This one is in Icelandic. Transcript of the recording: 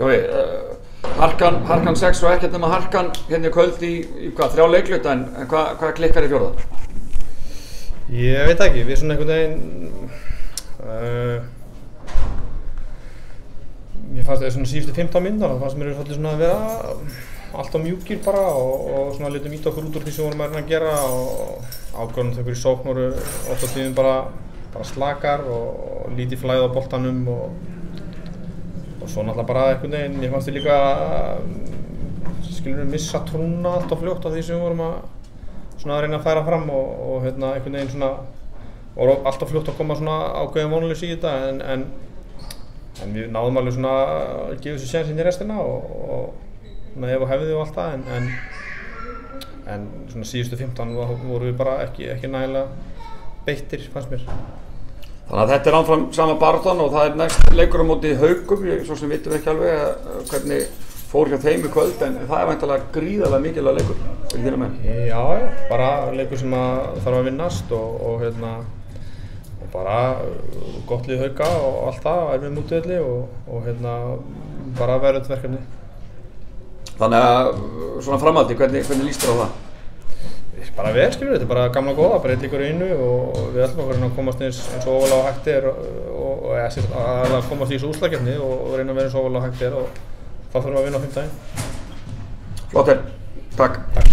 Jói, uh, Harkan, Harkan 6 og ekkert nema Harkan hérna í kvöld í, í hvað, þrjá leikluta en, en hvað hva klikkar í fjórða? Ég veit ekki, við svona einhvern veginn uh, Mér fannst það svona síðustu 15 minnar það fannst mér svolítið svona að vera alltaf mjúkir bara og, og svona litum ít okkur út úr því sem vorum að reyna að gera og ákvörðunum þegar í sókn voru oft á tíðum bara, bara slakar og lítið flæð á boltanum og, og svo náttúrulega bara einhvern veginn, ég fannst þið líka skilur við missa trúna alltaf fljótt á því sem við vorum að svona að reyna að færa fram og, og hérna einhvern veginn svona og alltaf fljótt að koma svona ákveðin vonulegs í þetta en, en, en við náðum alveg svona að gefa þessu sénsinn í restina og, og svona ef og hefði og allt það en, en, en svona síðustu 15 voru við bara ekki, ekki nægilega beittir fannst mér. Þannig að þetta er ánfram sama barðan og það er næst leikur á móti haugum, svo sem vitum við ekki alveg að, hvernig fór hjá þeim í kvöld en það er veintalega gríðarlega mikilvæg leikur fyrir þína menn. Já, já, bara leikur sem að þarf að vinnast og, og hérna og bara gott lið hauga og allt það, erfið mútiðli og, og hérna bara verðut verkefni. Þannig að svona framaldi, hvernig, hvernig líst þér á það? Bara vel, skilur, þetta er bara gamla góða, bara eitt líkur einu og við ætlum okkur að komast eins, eins og ofalega á hægt er og, að komast í þessu úslagefni og reyna að vera eins og ofalega á hægt er og þá þurfum við að vinna á fimm daginn. Flott er, takk. takk.